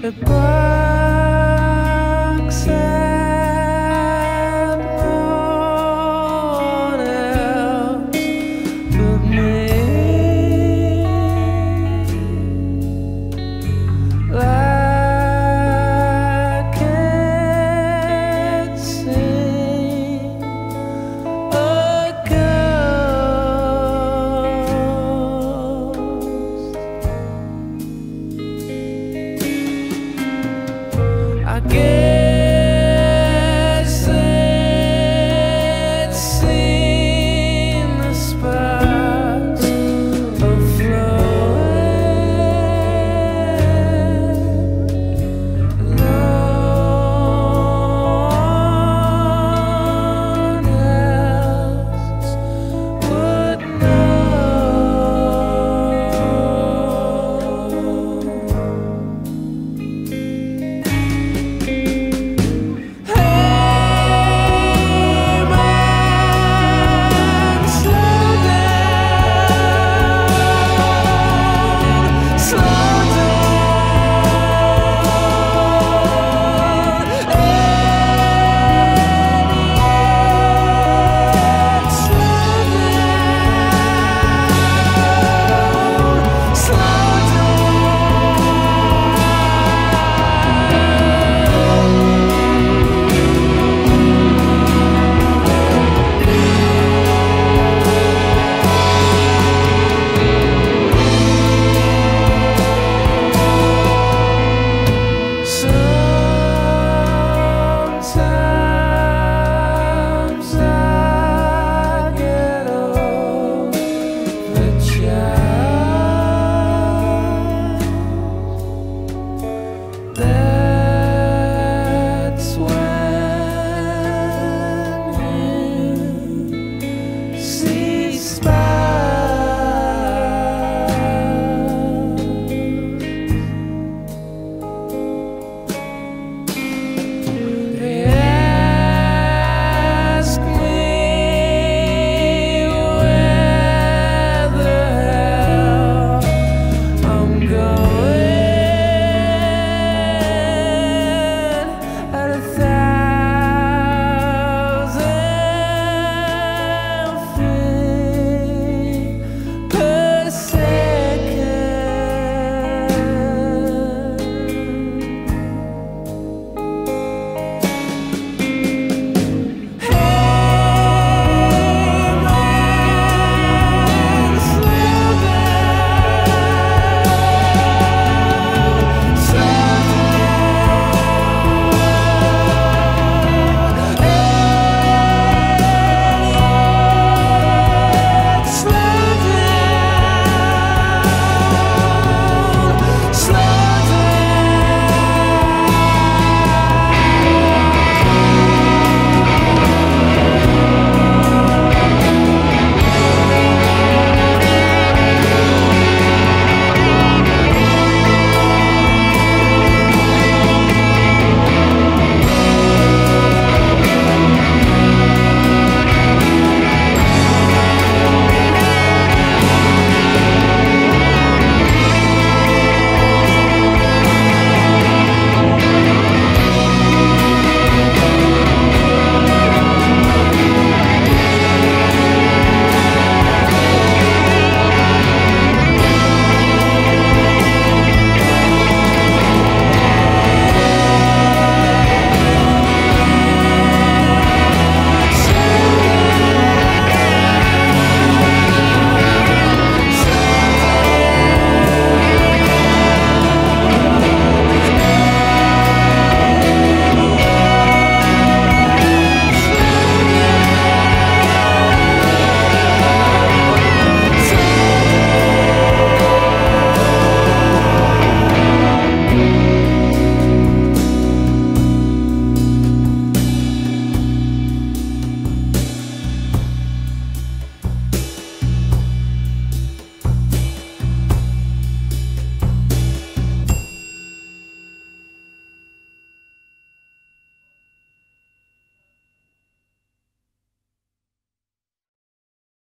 Goodbye.